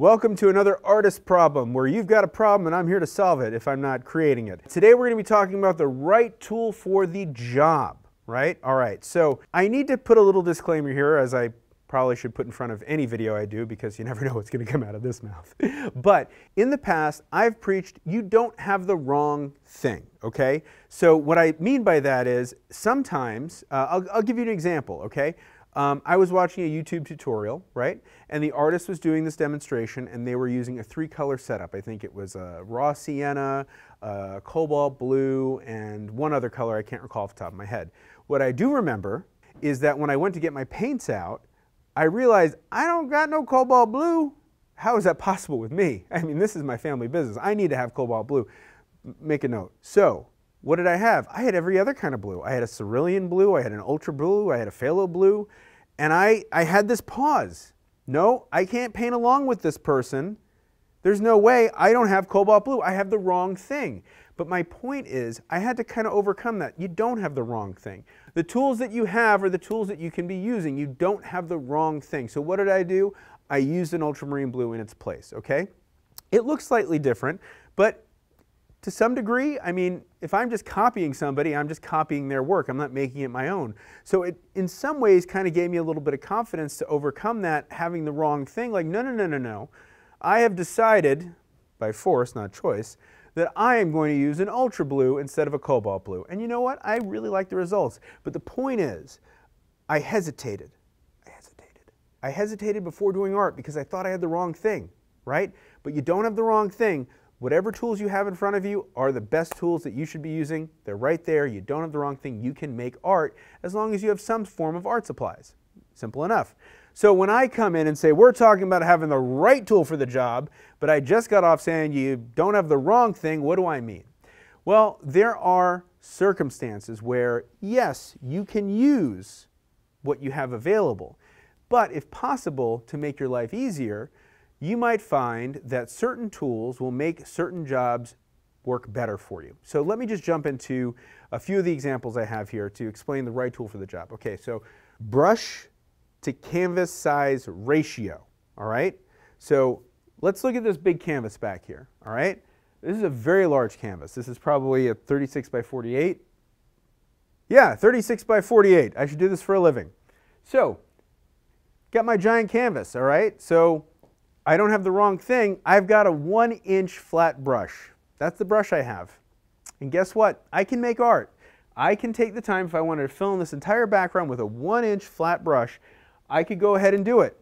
Welcome to another artist problem where you've got a problem and I'm here to solve it if I'm not creating it. Today we're going to be talking about the right tool for the job, right? All right, so I need to put a little disclaimer here as I probably should put in front of any video I do because you never know what's going to come out of this mouth. but in the past, I've preached you don't have the wrong thing, okay? So what I mean by that is sometimes, uh, I'll, I'll give you an example, okay? Um, I was watching a YouTube tutorial, right? And the artist was doing this demonstration and they were using a three color setup. I think it was a raw sienna, a cobalt blue, and one other color I can't recall off the top of my head. What I do remember is that when I went to get my paints out, I realized I don't got no cobalt blue. How is that possible with me? I mean, this is my family business. I need to have cobalt blue. Make a note. So what did I have? I had every other kind of blue. I had a cerulean blue, I had an ultra blue, I had a phthalo blue, and I, I had this pause. No, I can't paint along with this person. There's no way I don't have cobalt blue. I have the wrong thing. But my point is, I had to kind of overcome that. You don't have the wrong thing. The tools that you have are the tools that you can be using. You don't have the wrong thing. So what did I do? I used an ultramarine blue in its place, okay? It looks slightly different, but to some degree, I mean, if I'm just copying somebody, I'm just copying their work. I'm not making it my own. So it, in some ways, kind of gave me a little bit of confidence to overcome that having the wrong thing. Like, no, no, no, no, no. I have decided, by force, not choice, that I am going to use an ultra blue instead of a cobalt blue. And you know what? I really like the results. But the point is, I hesitated. I hesitated. I hesitated before doing art because I thought I had the wrong thing, right? But you don't have the wrong thing. Whatever tools you have in front of you are the best tools that you should be using. They're right there. You don't have the wrong thing. You can make art as long as you have some form of art supplies. Simple enough. So when I come in and say, we're talking about having the right tool for the job, but I just got off saying you don't have the wrong thing, what do I mean? Well, there are circumstances where, yes, you can use what you have available. But if possible, to make your life easier, you might find that certain tools will make certain jobs work better for you. So let me just jump into a few of the examples I have here to explain the right tool for the job. Okay, so brush to canvas size ratio, all right? So let's look at this big canvas back here, all right? This is a very large canvas. This is probably a 36 by 48. Yeah, 36 by 48. I should do this for a living. So, got my giant canvas, all right? So I don't have the wrong thing. I've got a one inch flat brush. That's the brush I have. And guess what? I can make art. I can take the time if I wanted to fill in this entire background with a one inch flat brush, I could go ahead and do it.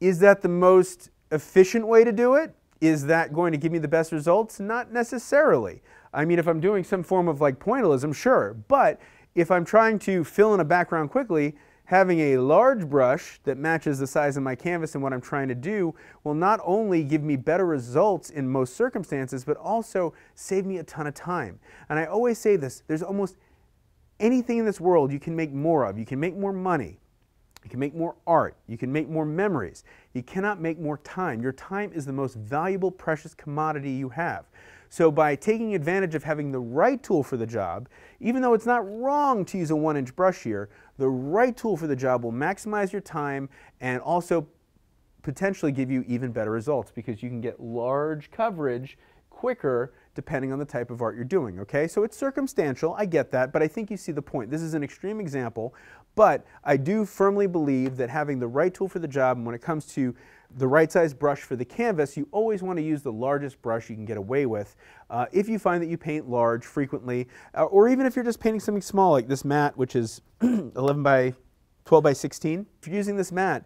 Is that the most efficient way to do it? Is that going to give me the best results? Not necessarily. I mean, if I'm doing some form of like pointillism, sure. But if I'm trying to fill in a background quickly, having a large brush that matches the size of my canvas and what I'm trying to do will not only give me better results in most circumstances, but also save me a ton of time. And I always say this, there's almost anything in this world you can make more of. You can make more money. You can make more art. You can make more memories. You cannot make more time. Your time is the most valuable, precious commodity you have. So by taking advantage of having the right tool for the job, even though it's not wrong to use a one inch brush here, the right tool for the job will maximize your time and also potentially give you even better results because you can get large coverage quicker depending on the type of art you're doing, okay? So it's circumstantial, I get that, but I think you see the point. This is an extreme example, but I do firmly believe that having the right tool for the job, and when it comes to the right size brush for the canvas, you always want to use the largest brush you can get away with. Uh, if you find that you paint large frequently, uh, or even if you're just painting something small like this mat, which is 11 by 12 by 16, if you're using this mat,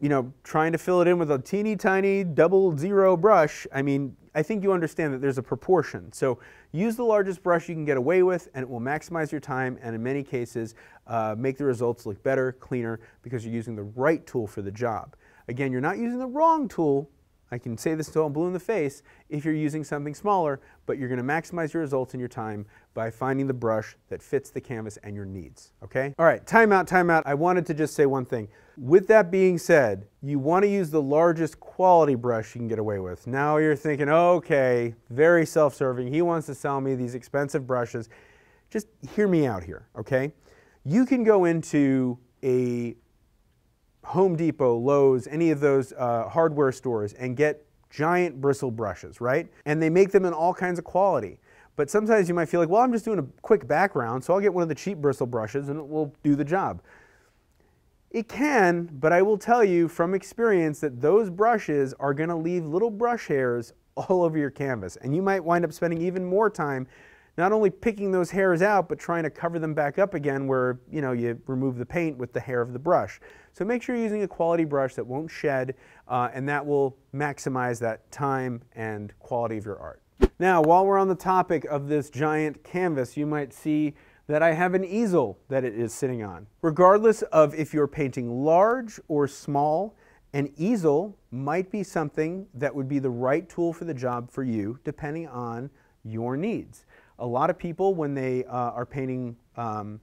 you know, trying to fill it in with a teeny tiny double zero brush, I mean, I think you understand that there's a proportion. So use the largest brush you can get away with and it will maximize your time and in many cases uh, make the results look better, cleaner because you're using the right tool for the job. Again, you're not using the wrong tool. I can say this until I'm blue in the face if you're using something smaller, but you're going to maximize your results in your time by finding the brush that fits the canvas and your needs, okay? All right, timeout, timeout. I wanted to just say one thing. With that being said, you want to use the largest quality brush you can get away with. Now you're thinking, okay, very self-serving. He wants to sell me these expensive brushes. Just hear me out here, okay? You can go into a Home Depot, Lowe's, any of those uh, hardware stores and get giant bristle brushes, right? And they make them in all kinds of quality. But sometimes you might feel like, well, I'm just doing a quick background, so I'll get one of the cheap bristle brushes and it will do the job. It can, but I will tell you from experience that those brushes are going to leave little brush hairs all over your canvas. And you might wind up spending even more time not only picking those hairs out, but trying to cover them back up again where you, know, you remove the paint with the hair of the brush. So make sure you're using a quality brush that won't shed, uh, and that will maximize that time and quality of your art. Now, while we're on the topic of this giant canvas, you might see that I have an easel that it is sitting on. Regardless of if you're painting large or small, an easel might be something that would be the right tool for the job for you, depending on your needs. A lot of people, when they uh, are painting um,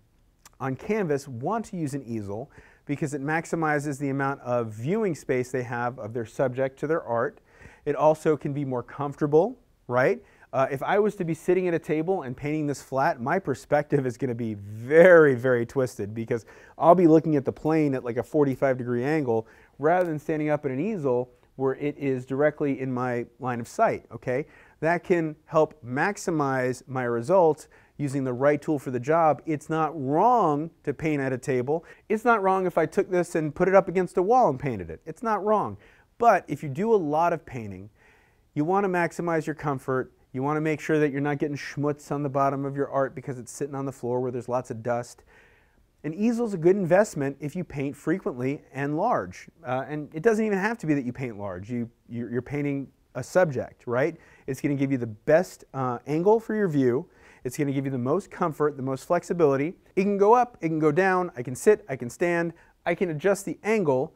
on canvas, want to use an easel because it maximizes the amount of viewing space they have of their subject to their art. It also can be more comfortable, right? Uh, if I was to be sitting at a table and painting this flat, my perspective is going to be very, very twisted because I'll be looking at the plane at like a 45 degree angle rather than standing up at an easel where it is directly in my line of sight, okay? That can help maximize my results using the right tool for the job. It's not wrong to paint at a table. It's not wrong if I took this and put it up against a wall and painted it. It's not wrong. But if you do a lot of painting, you want to maximize your comfort you want to make sure that you're not getting schmutz on the bottom of your art because it's sitting on the floor where there's lots of dust. An easel is a good investment if you paint frequently and large. Uh, and it doesn't even have to be that you paint large. You, you're painting a subject, right? It's going to give you the best uh, angle for your view. It's going to give you the most comfort, the most flexibility. It can go up, it can go down, I can sit, I can stand, I can adjust the angle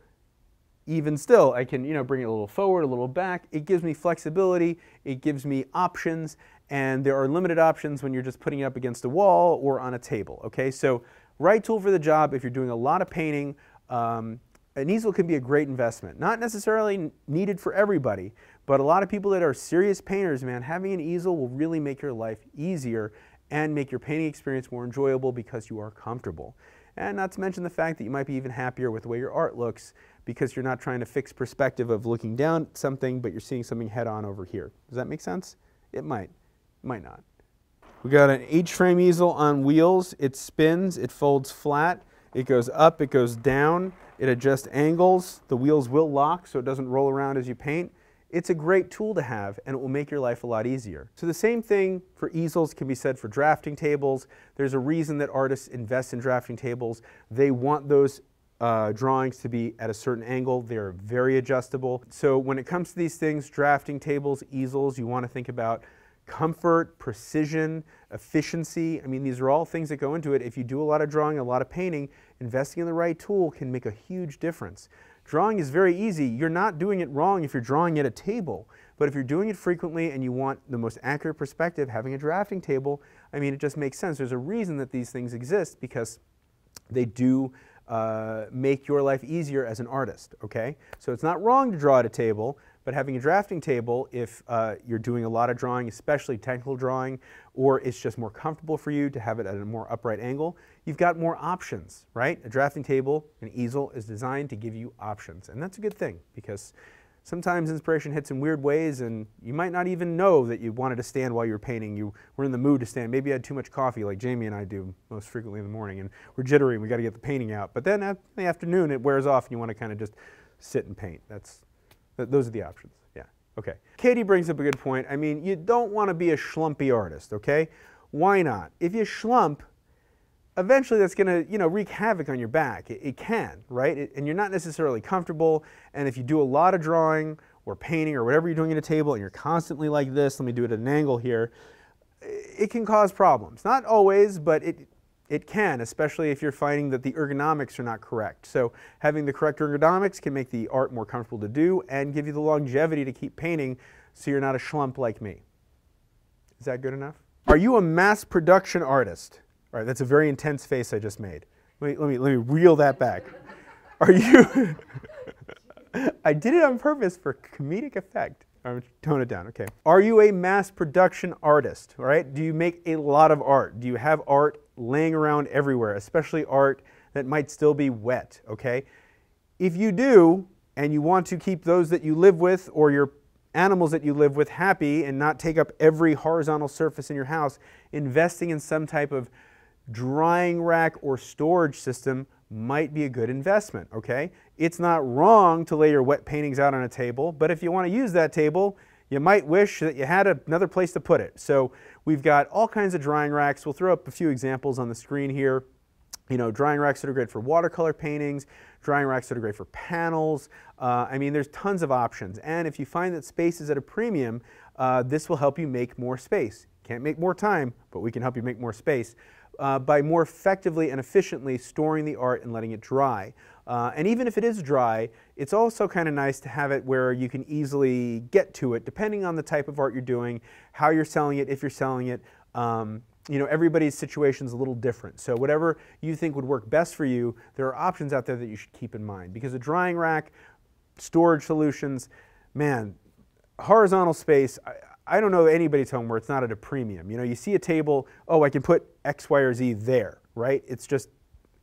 even still, I can you know, bring it a little forward, a little back. It gives me flexibility, it gives me options, and there are limited options when you're just putting it up against a wall or on a table. Okay, so right tool for the job if you're doing a lot of painting. Um, an easel can be a great investment. Not necessarily needed for everybody, but a lot of people that are serious painters, man, having an easel will really make your life easier and make your painting experience more enjoyable because you are comfortable. And not to mention the fact that you might be even happier with the way your art looks because you're not trying to fix perspective of looking down at something, but you're seeing something head on over here. Does that make sense? It might, it might not. We got an H-frame easel on wheels. It spins, it folds flat, it goes up, it goes down, it adjusts angles. The wheels will lock so it doesn't roll around as you paint. It's a great tool to have and it will make your life a lot easier. So the same thing for easels can be said for drafting tables. There's a reason that artists invest in drafting tables. They want those uh, drawings to be at a certain angle. They're very adjustable. So when it comes to these things, drafting tables, easels, you want to think about comfort, precision, efficiency. I mean, these are all things that go into it. If you do a lot of drawing, a lot of painting, investing in the right tool can make a huge difference. Drawing is very easy. You're not doing it wrong if you're drawing at a table. But if you're doing it frequently and you want the most accurate perspective, having a drafting table, I mean, it just makes sense. There's a reason that these things exist because they do uh, make your life easier as an artist, okay? So it's not wrong to draw at a table, but having a drafting table, if uh, you're doing a lot of drawing, especially technical drawing, or it's just more comfortable for you to have it at a more upright angle, you've got more options, right? A drafting table, an easel is designed to give you options. And that's a good thing because sometimes inspiration hits in weird ways and you might not even know that you wanted to stand while you were painting. You were in the mood to stand. Maybe you had too much coffee like Jamie and I do most frequently in the morning and we're jittery and we got to get the painting out. But then in the afternoon it wears off and you want to kind of just sit and paint. That's Th those are the options. Yeah. Okay. Katie brings up a good point. I mean, you don't want to be a schlumpy artist, okay? Why not? If you schlump, eventually that's going to, you know, wreak havoc on your back. It, it can, right? It, and you're not necessarily comfortable. And if you do a lot of drawing or painting or whatever you're doing at a table and you're constantly like this, let me do it at an angle here, it can cause problems. Not always, but it, it can, especially if you're finding that the ergonomics are not correct. So having the correct ergonomics can make the art more comfortable to do and give you the longevity to keep painting so you're not a schlump like me. Is that good enough? Are you a mass production artist? All right, that's a very intense face I just made. Let me, let me, let me reel that back. Are you... I did it on purpose for comedic effect. I'm tone it down, okay. Are you a mass production artist, all right? Do you make a lot of art? Do you have art laying around everywhere, especially art that might still be wet, okay? If you do, and you want to keep those that you live with or your animals that you live with happy and not take up every horizontal surface in your house, investing in some type of drying rack or storage system might be a good investment, okay? It's not wrong to lay your wet paintings out on a table, but if you want to use that table, you might wish that you had another place to put it. So we've got all kinds of drying racks. We'll throw up a few examples on the screen here. You know, drying racks that are great for watercolor paintings, drying racks that are great for panels. Uh, I mean, there's tons of options. And if you find that space is at a premium, uh, this will help you make more space. Can't make more time, but we can help you make more space uh, by more effectively and efficiently storing the art and letting it dry. Uh, and even if it is dry, it's also kind of nice to have it where you can easily get to it depending on the type of art you're doing, how you're selling it, if you're selling it. Um, you know, everybody's situation is a little different. So whatever you think would work best for you, there are options out there that you should keep in mind. Because a drying rack, storage solutions, man, horizontal space, I, I don't know anybody's home where it's not at a premium. You know, you see a table, oh, I can put X, Y, or Z there, right? It's just,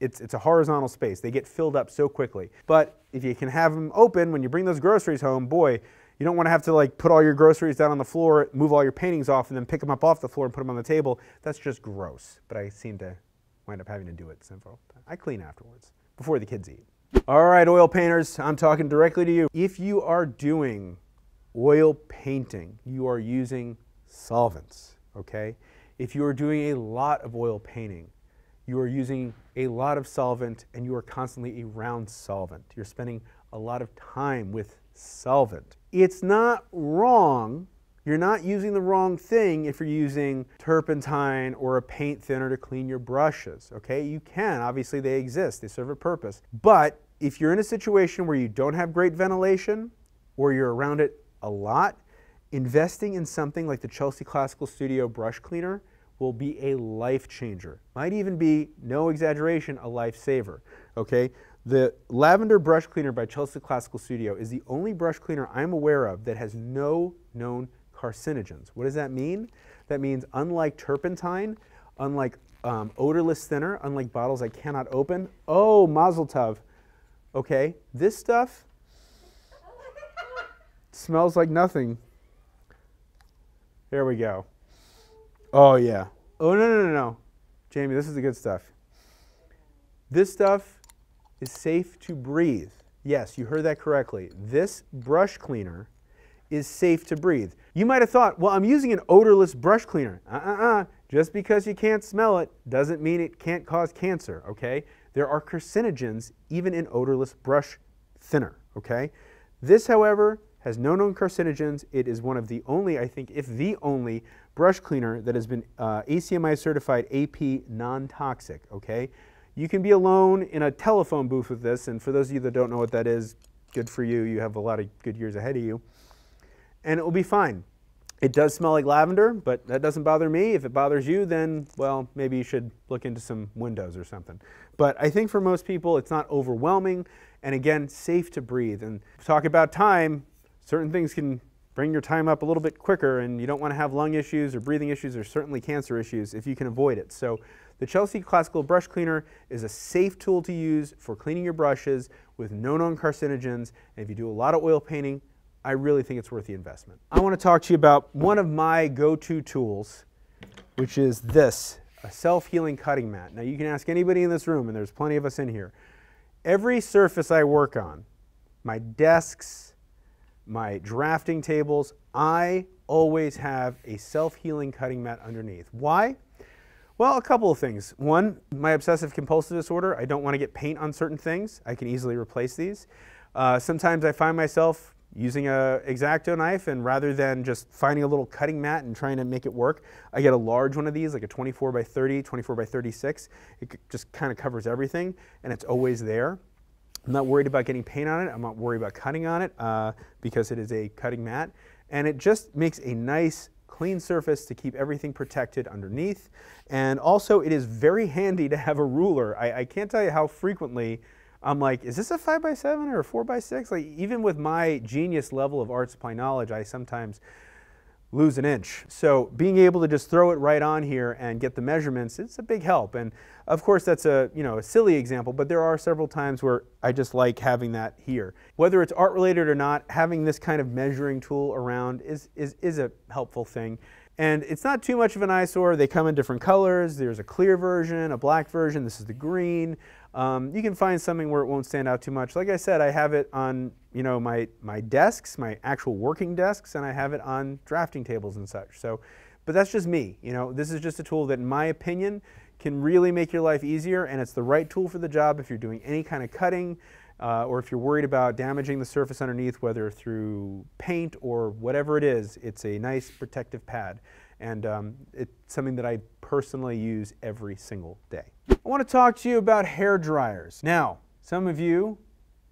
it's, it's a horizontal space. They get filled up so quickly. But if you can have them open when you bring those groceries home, boy, you don't want to have to like put all your groceries down on the floor, move all your paintings off, and then pick them up off the floor and put them on the table. That's just gross. But I seem to wind up having to do it. Simple. I clean afterwards before the kids eat. All right, oil painters, I'm talking directly to you. If you are doing oil painting, you are using solvents, okay? If you are doing a lot of oil painting, you are using a lot of solvent and you are constantly around solvent. You're spending a lot of time with solvent. It's not wrong, you're not using the wrong thing if you're using turpentine or a paint thinner to clean your brushes, okay? You can, obviously they exist, they serve a purpose. But if you're in a situation where you don't have great ventilation or you're around it a lot, investing in something like the Chelsea Classical Studio brush cleaner will be a life changer. Might even be, no exaggeration, a lifesaver. Okay? The Lavender Brush Cleaner by Chelsea Classical Studio is the only brush cleaner I'm aware of that has no known carcinogens. What does that mean? That means unlike turpentine, unlike um, odorless thinner, unlike bottles I cannot open, oh, mazel tov. Okay, this stuff Smells like nothing. There we go. Oh, yeah. Oh, no, no, no, no. Jamie, this is the good stuff. This stuff is safe to breathe. Yes, you heard that correctly. This brush cleaner is safe to breathe. You might have thought, well, I'm using an odorless brush cleaner. Uh-uh-uh. Just because you can't smell it doesn't mean it can't cause cancer, okay? There are carcinogens even in odorless brush thinner, okay? This, however, has no known carcinogens. It is one of the only, I think, if the only brush cleaner that has been uh, ACMI certified AP non-toxic, okay? You can be alone in a telephone booth with this, and for those of you that don't know what that is, good for you. You have a lot of good years ahead of you. And it will be fine. It does smell like lavender, but that doesn't bother me. If it bothers you, then, well, maybe you should look into some windows or something. But I think for most people, it's not overwhelming. And again, safe to breathe. And talk about time, certain things can bring your time up a little bit quicker and you don't want to have lung issues or breathing issues or certainly cancer issues if you can avoid it. So the Chelsea Classical Brush Cleaner is a safe tool to use for cleaning your brushes with no known carcinogens. And if you do a lot of oil painting, I really think it's worth the investment. I want to talk to you about one of my go-to tools, which is this, a self-healing cutting mat. Now you can ask anybody in this room, and there's plenty of us in here. Every surface I work on, my desks, my drafting tables, I always have a self-healing cutting mat underneath. Why? Well, a couple of things. One, my obsessive compulsive disorder, I don't want to get paint on certain things. I can easily replace these. Uh, sometimes I find myself using a X-Acto knife and rather than just finding a little cutting mat and trying to make it work, I get a large one of these, like a 24 by 30, 24 by 36. It just kind of covers everything and it's always there. I'm not worried about getting paint on it. I'm not worried about cutting on it uh, because it is a cutting mat. And it just makes a nice clean surface to keep everything protected underneath. And also it is very handy to have a ruler. I, I can't tell you how frequently I'm like, is this a 5 by 7 or a 4 by 6 Like even with my genius level of art supply knowledge, I sometimes lose an inch. So being able to just throw it right on here and get the measurements, it's a big help. And of course that's a, you know, a silly example, but there are several times where I just like having that here. Whether it's art related or not, having this kind of measuring tool around is, is, is a helpful thing. And it's not too much of an eyesore. They come in different colors. There's a clear version, a black version. This is the green. Um, you can find something where it won't stand out too much. Like I said, I have it on you know my my desks, my actual working desks, and I have it on drafting tables and such. So, but that's just me. You know, this is just a tool that, in my opinion, can really make your life easier, and it's the right tool for the job if you're doing any kind of cutting. Uh, or if you're worried about damaging the surface underneath, whether through paint or whatever it is, it's a nice protective pad. And um, it's something that I personally use every single day. I want to talk to you about hair dryers. Now, some of you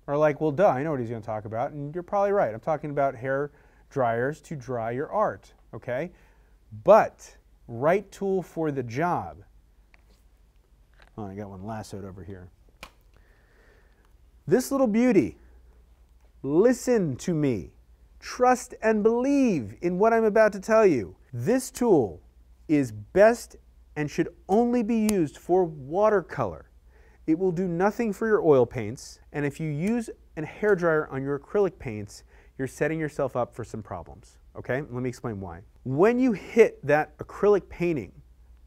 are like, well, duh, I know what he's going to talk about. And you're probably right. I'm talking about hair dryers to dry your art, okay? But right tool for the job. Oh, I got one lassoed over here. This little beauty, listen to me. Trust and believe in what I'm about to tell you. This tool is best and should only be used for watercolor. It will do nothing for your oil paints, and if you use a hair dryer on your acrylic paints, you're setting yourself up for some problems. Okay, let me explain why. When you hit that acrylic painting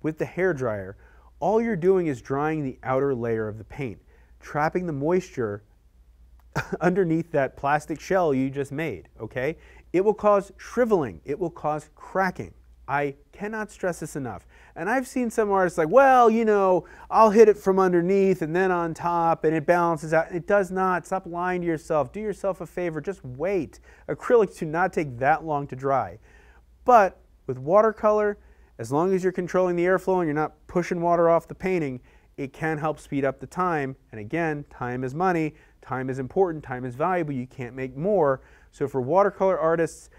with the hair dryer, all you're doing is drying the outer layer of the paint, trapping the moisture underneath that plastic shell you just made, okay? It will cause shriveling, it will cause cracking. I cannot stress this enough. And I've seen some artists like, well, you know, I'll hit it from underneath and then on top and it balances out. It does not. Stop lying to yourself. Do yourself a favor. Just wait. Acrylics do not take that long to dry. But with watercolor, as long as you're controlling the airflow and you're not pushing water off the painting, it can help speed up the time. And again, time is money. Time is important, time is valuable, you can't make more. So for watercolor artists,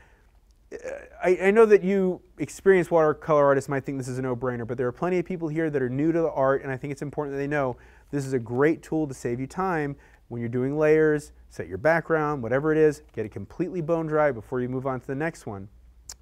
uh, I, I, know that you experienced watercolor artists might think this is a no-brainer, but there are plenty of people here that are new to the art, and I think it's important that they know this is a great tool to save you time when you're doing layers, set your background, whatever it is, get it completely bone dry before you move on to the next one.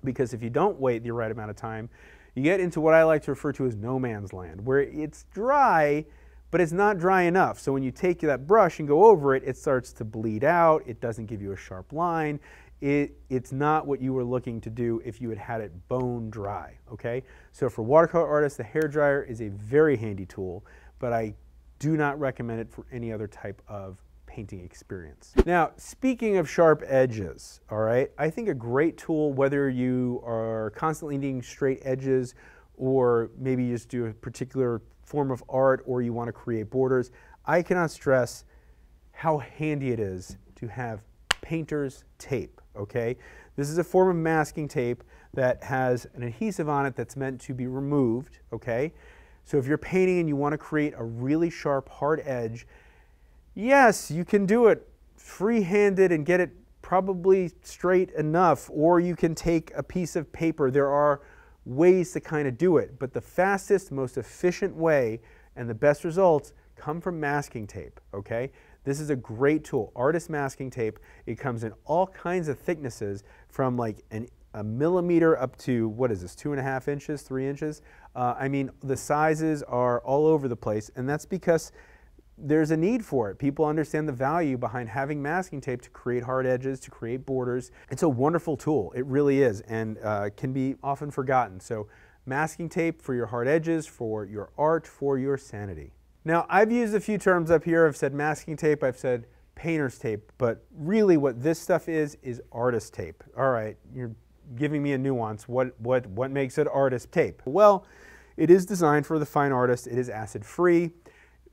Because if you don't wait the right amount of time, you get into what I like to refer to as no man's land, where it's dry, but it's not dry enough. So when you take that brush and go over it, it starts to bleed out. It doesn't give you a sharp line. It, it's not what you were looking to do if you had had it bone dry, okay? So for watercolor artists, the hair dryer is a very handy tool, but I do not recommend it for any other type of painting experience. Now, speaking of sharp edges, all right, I think a great tool, whether you are constantly needing straight edges or maybe you just do a particular form of art or you want to create borders, I cannot stress how handy it is to have painter's tape, okay? This is a form of masking tape that has an adhesive on it that's meant to be removed, okay? So if you're painting and you want to create a really sharp, hard edge, yes, you can do it free-handed and get it probably straight enough, or you can take a piece of paper. There are ways to kind of do it, but the fastest, most efficient way and the best results come from masking tape, okay? This is a great tool, artist masking tape. It comes in all kinds of thicknesses from like an, a millimeter up to, what is this, two and a half inches, three inches? Uh, I mean, the sizes are all over the place, and that's because there's a need for it. People understand the value behind having masking tape to create hard edges, to create borders. It's a wonderful tool. It really is and uh, can be often forgotten. So masking tape for your hard edges, for your art, for your sanity. Now I've used a few terms up here. I've said masking tape, I've said painter's tape, but really what this stuff is, is artist tape. All right, you're giving me a nuance. What, what, what makes it artist tape? Well, it is designed for the fine artist. It is acid free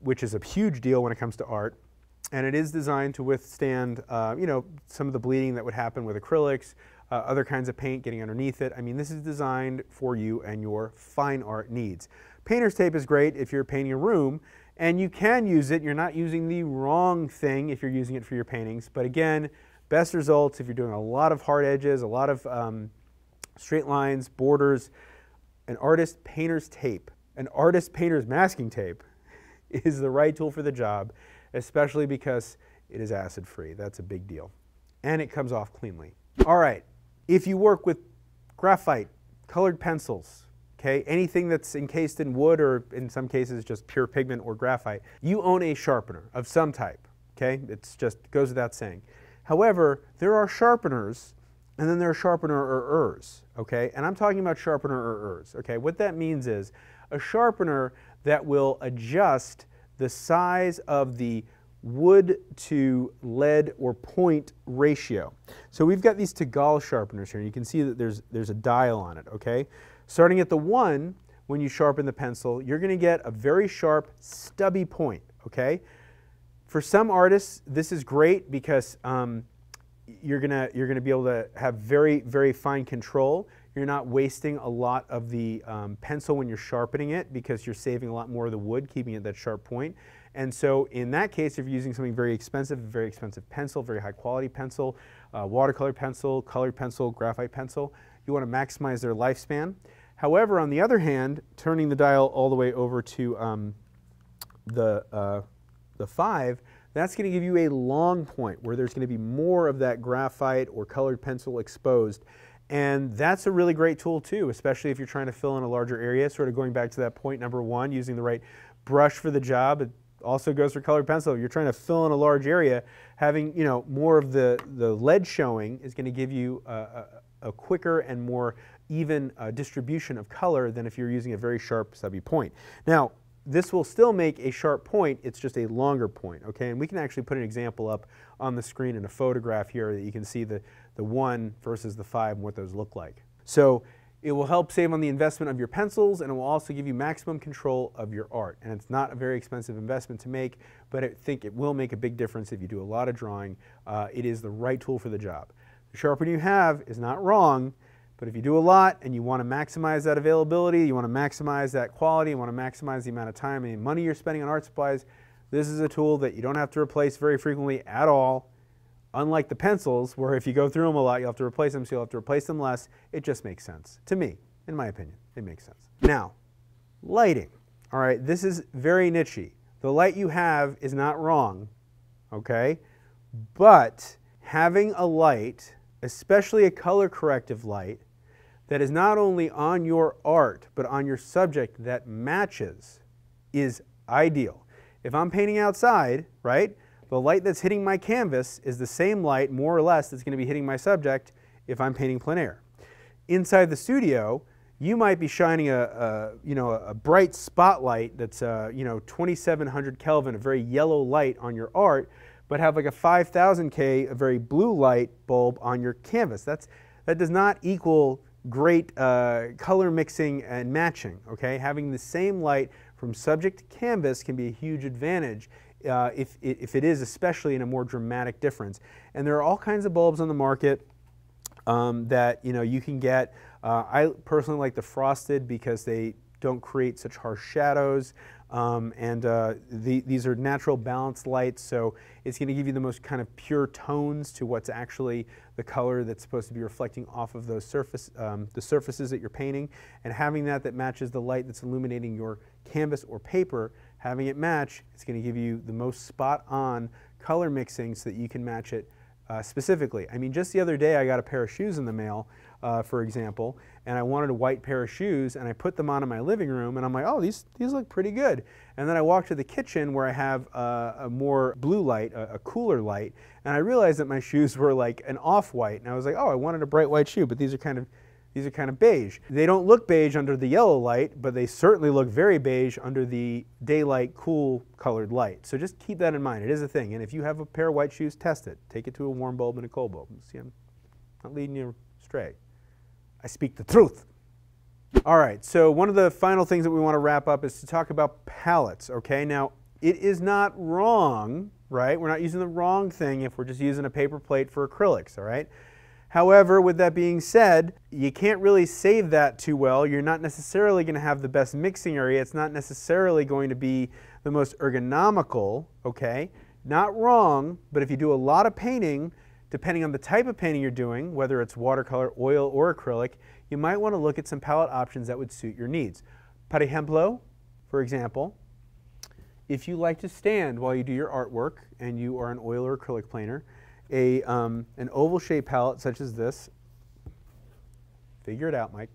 which is a huge deal when it comes to art. And it is designed to withstand, uh, you know, some of the bleeding that would happen with acrylics, uh, other kinds of paint getting underneath it. I mean, this is designed for you and your fine art needs. Painter's tape is great if you're painting a room, and you can use it. You're not using the wrong thing if you're using it for your paintings. But again, best results if you're doing a lot of hard edges, a lot of um, straight lines, borders, an artist painter's tape, an artist painter's masking tape is the right tool for the job, especially because it is acid free. That's a big deal. And it comes off cleanly. All right, if you work with graphite, colored pencils, okay, anything that's encased in wood or in some cases just pure pigment or graphite, you own a sharpener of some type, okay? It's just goes without saying. However, there are sharpeners and then there are sharpener or ers, okay? And I'm talking about sharpener or ers, okay? What that means is a sharpener that will adjust the size of the wood to lead or point ratio. So we've got these T'Gaal sharpeners here, and you can see that there's, there's a dial on it, okay? Starting at the one, when you sharpen the pencil, you're going to get a very sharp, stubby point, okay? For some artists, this is great because um, you're gonna you're gonna be able to have very very fine control. You're not wasting a lot of the um, pencil when you're sharpening it because you're saving a lot more of the wood, keeping it that sharp point. And so in that case, if you're using something very expensive, very expensive pencil, very high quality pencil, uh, watercolor pencil, colored pencil, graphite pencil, you want to maximize their lifespan. However, on the other hand, turning the dial all the way over to um, the uh, the 5, that's going to give you a long point where there's going to be more of that graphite or colored pencil exposed. And that's a really great tool too, especially if you're trying to fill in a larger area, sort of going back to that point number one, using the right brush for the job. It also goes for colored pencil. If you're trying to fill in a large area, having you know more of the, the lead showing is going to give you a, a, a quicker and more even uh, distribution of color than if you're using a very sharp stubby point. Now, this will still make a sharp point, it's just a longer point, okay? And we can actually put an example up on the screen in a photograph here that you can see the, the one versus the five and what those look like. So it will help save on the investment of your pencils and it will also give you maximum control of your art. And it's not a very expensive investment to make, but I think it will make a big difference if you do a lot of drawing. Uh, it is the right tool for the job. The sharpener you have is not wrong, but if you do a lot and you want to maximize that availability, you want to maximize that quality, you want to maximize the amount of time and money you're spending on art supplies, this is a tool that you don't have to replace very frequently at all. Unlike the pencils, where if you go through them a lot, you'll have to replace them, so you'll have to replace them less. It just makes sense. To me, in my opinion, it makes sense. Now, lighting. All right, this is very nichey. The light you have is not wrong, okay? But having a light, especially a color corrective light, that is not only on your art, but on your subject that matches is ideal. If I'm painting outside, right, the light that's hitting my canvas is the same light, more or less, that's going to be hitting my subject if I'm painting plein air. Inside the studio, you might be shining a, a you know, a bright spotlight that's, uh, you know, 2700 Kelvin, a very yellow light on your art, but have like a 5000 K, a very blue light bulb on your canvas. That's, that does not equal great uh, color mixing and matching, okay? Having the same light from subject to canvas can be a huge advantage uh, if, if it is especially in a more dramatic difference. And there are all kinds of bulbs on the market um, that you know you can get. Uh, I personally like the frosted because they don't create such harsh shadows. Um, and uh, the, these are natural balanced lights, so it's going to give you the most kind of pure tones to what's actually the color that's supposed to be reflecting off of those surface, um, the surfaces that you're painting. And having that that matches the light that's illuminating your canvas or paper, having it match, it's going to give you the most spot on color mixing so that you can match it uh, specifically. I mean, just the other day I got a pair of shoes in the mail, uh, for example, and I wanted a white pair of shoes, and I put them on in my living room, and I'm like, oh, these, these look pretty good. And then I walk to the kitchen where I have a more blue light, a, a, cooler light, and I realized that my shoes were like an off-white, and I was like, oh, I wanted a bright white shoe, but these are kind of these are kind of beige. They don't look beige under the yellow light, but they certainly look very beige under the daylight cool colored light. So just keep that in mind. It is a thing. And if you have a pair of white shoes, test it. Take it to a warm bulb and a cold bulb. See, I'm not leading you astray. I speak the truth. All right, so one of the final things that we want to wrap up is to talk about palettes, okay? Now, it is not wrong, right? We're not using the wrong thing if we're just using a paper plate for acrylics, all right? However, with that being said, you can't really save that too well. You're not necessarily going to have the best mixing area. It's not necessarily going to be the most ergonomical, okay? Not wrong, but if you do a lot of painting, depending on the type of painting you're doing, whether it's watercolor, oil, or acrylic, you might want to look at some palette options that would suit your needs. Por ejemplo, for example, if you like to stand while you do your artwork and you are an oil or acrylic planer, a, um, an oval shaped palette such as this Figure it out, Mike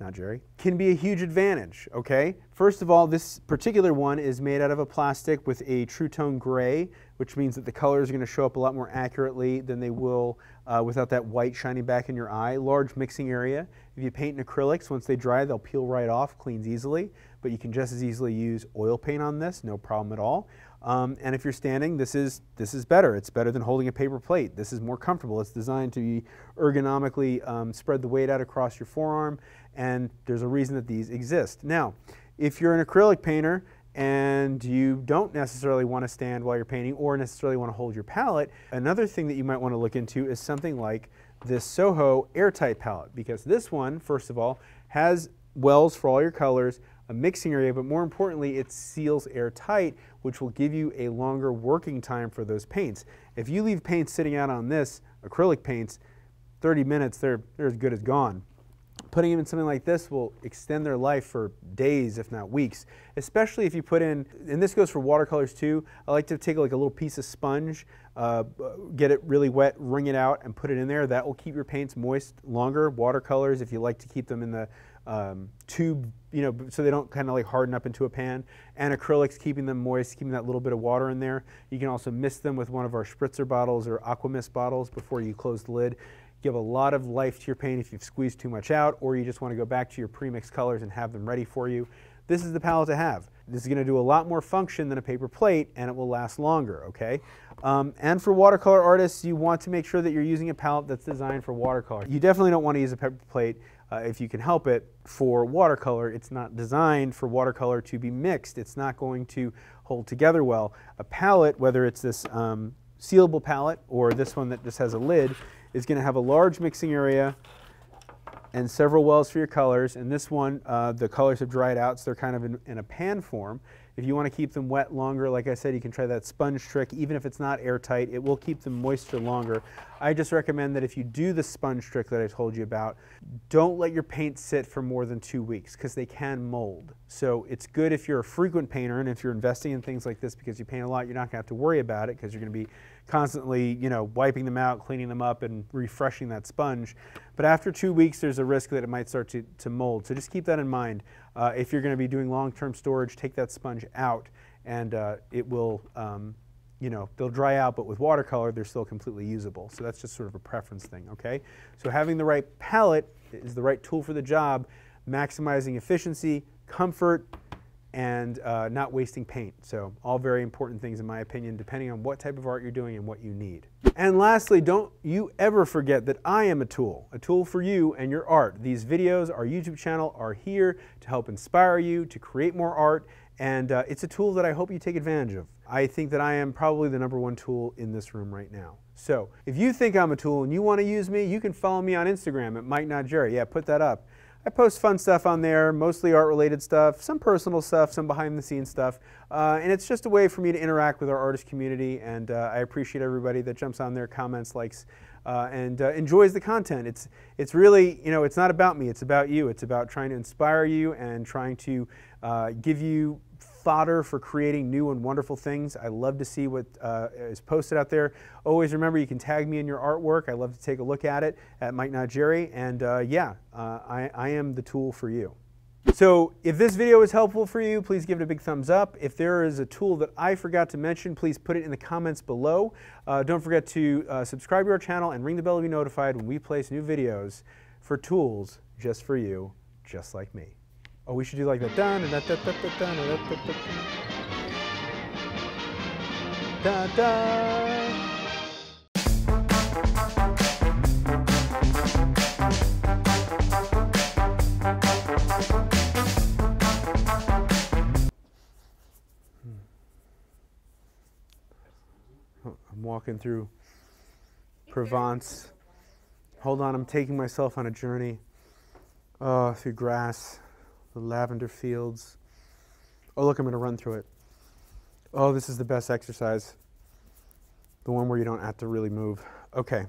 not Jerry, can be a huge advantage, okay? First of all, this particular one is made out of a plastic with a true tone gray, which means that the colors are gonna show up a lot more accurately than they will uh, without that white shining back in your eye. Large mixing area. If you paint in acrylics, once they dry, they'll peel right off, cleans easily, but you can just as easily use oil paint on this, no problem at all. Um, and if you're standing, this is, this is better. It's better than holding a paper plate. This is more comfortable. It's designed to be ergonomically um, spread the weight out across your forearm and there's a reason that these exist. Now, if you're an acrylic painter and you don't necessarily want to stand while you're painting or necessarily want to hold your palette, another thing that you might want to look into is something like this Soho airtight palette because this one, first of all, has wells for all your colors, a mixing area, but more importantly, it seals airtight, which will give you a longer working time for those paints. If you leave paint sitting out on this, acrylic paints, 30 minutes, they're, they're as good as gone. Putting them in something like this will extend their life for days, if not weeks, especially if you put in, and this goes for watercolors too, I like to take like a little piece of sponge, uh, get it really wet, wring it out, and put it in there. That will keep your paints moist longer. Watercolors, if you like to keep them in the um, tube, you know, so they don't kind of like harden up into a pan. And acrylics, keeping them moist, keeping that little bit of water in there. You can also mist them with one of our spritzer bottles or Aquamist bottles before you close the lid give a lot of life to your paint if you've squeezed too much out or you just want to go back to your premixed colors and have them ready for you. This is the palette to have. This is going to do a lot more function than a paper plate and it will last longer, okay? Um, and for watercolor artists, you want to make sure that you're using a palette that's designed for watercolor. You definitely don't want to use a paper plate uh, if you can help it for watercolor. It's not designed for watercolor to be mixed. It's not going to hold together well. A palette, whether it's this um, sealable palette or this one that just has a lid, is going to have a large mixing area and several wells for your colors. And this one, uh, the colors have dried out, so they're kind of in, in a pan form. If you want to keep them wet longer, like I said, you can try that sponge trick. Even if it's not airtight, it will keep them moisture longer. I just recommend that if you do the sponge trick that I told you about, don't let your paint sit for more than two weeks because they can mold. So it's good if you're a frequent painter and if you're investing in things like this because you paint a lot, you're not going to have to worry about it because you're going to be constantly, you know, wiping them out, cleaning them up, and refreshing that sponge. But after two weeks, there's a risk that it might start to, to mold. So just keep that in mind. Uh, if you're going to be doing long-term storage, take that sponge out, and uh, it will, um, you know, they'll dry out, but with watercolor, they're still completely usable. So that's just sort of a preference thing, okay? So having the right palette is the right tool for the job, maximizing efficiency, comfort, and uh, not wasting paint. So all very important things in my opinion, depending on what type of art you're doing and what you need. And lastly, don't you ever forget that I am a tool, a tool for you and your art. These videos, our YouTube channel are here to help inspire you to create more art and uh, it's a tool that I hope you take advantage of. I think that I am probably the number one tool in this room right now. So if you think I'm a tool and you want to use me, you can follow me on Instagram at Mike Not Jerry. Yeah, put that up. I post fun stuff on there, mostly art related stuff, some personal stuff, some behind the scenes stuff. Uh, and it's just a way for me to interact with our artist community. And uh, I appreciate everybody that jumps on there, comments, likes, uh, and uh, enjoys the content. It's, it's really, you know, it's not about me, it's about you. It's about trying to inspire you and trying to uh, give you fodder for creating new and wonderful things. I love to see what uh, is posted out there. Always remember you can tag me in your artwork. I love to take a look at it at Mike Not Jerry. And uh, yeah, uh, I, I am the tool for you. So if this video was helpful for you, please give it a big thumbs up. If there is a tool that I forgot to mention, please put it in the comments below. Uh, don't forget to uh, subscribe to our channel and ring the bell to be notified when we place new videos for tools just for you, just like me. Oh, we should do like that. Da da da da da da da da da da da. I'm walking through Provence. Hold on, I'm taking myself on a journey uh, through grass the lavender fields. Oh, look, I'm going to run through it. Oh, this is the best exercise. The one where you don't have to really move. Okay.